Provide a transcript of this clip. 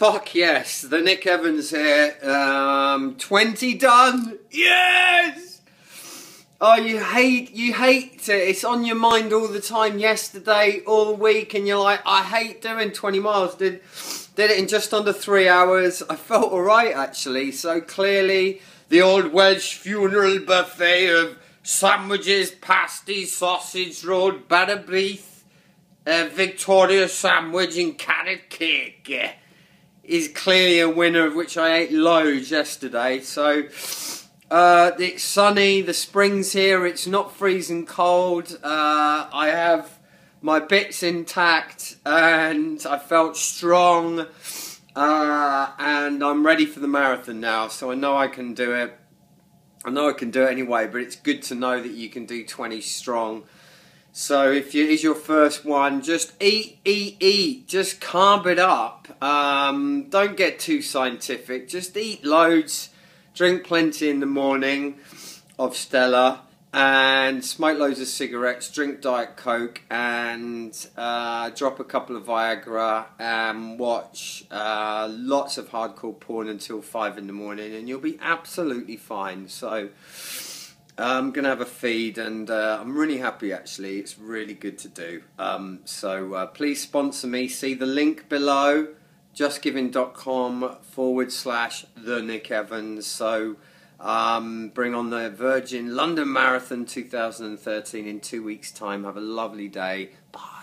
Fuck yes, the Nick Evans here. Um, 20 done. Yes. Oh, you hate you hate it. It's on your mind all the time. Yesterday, all week, and you're like, I hate doing 20 miles. Did did it in just under three hours. I felt alright actually. So clearly, the old Welsh funeral buffet of sandwiches, pasties, sausage roll, beef, uh, Victoria sandwich, and carrot cake is clearly a winner of which I ate loads yesterday. So uh, it's sunny, the spring's here, it's not freezing cold. Uh, I have my bits intact and I felt strong uh, and I'm ready for the marathon now. So I know I can do it. I know I can do it anyway, but it's good to know that you can do 20 strong. So if it is your first one, just eat, eat, eat. Just carb it up. Um, don't get too scientific. Just eat loads. Drink plenty in the morning of Stella and smoke loads of cigarettes, drink Diet Coke, and uh, drop a couple of Viagra and watch uh, lots of hardcore porn until five in the morning, and you'll be absolutely fine. So. I'm going to have a feed and uh, I'm really happy actually. It's really good to do. Um, so uh, please sponsor me. See the link below justgiving.com forward slash the Nick Evans. So um, bring on the Virgin London Marathon 2013 in two weeks' time. Have a lovely day. Bye.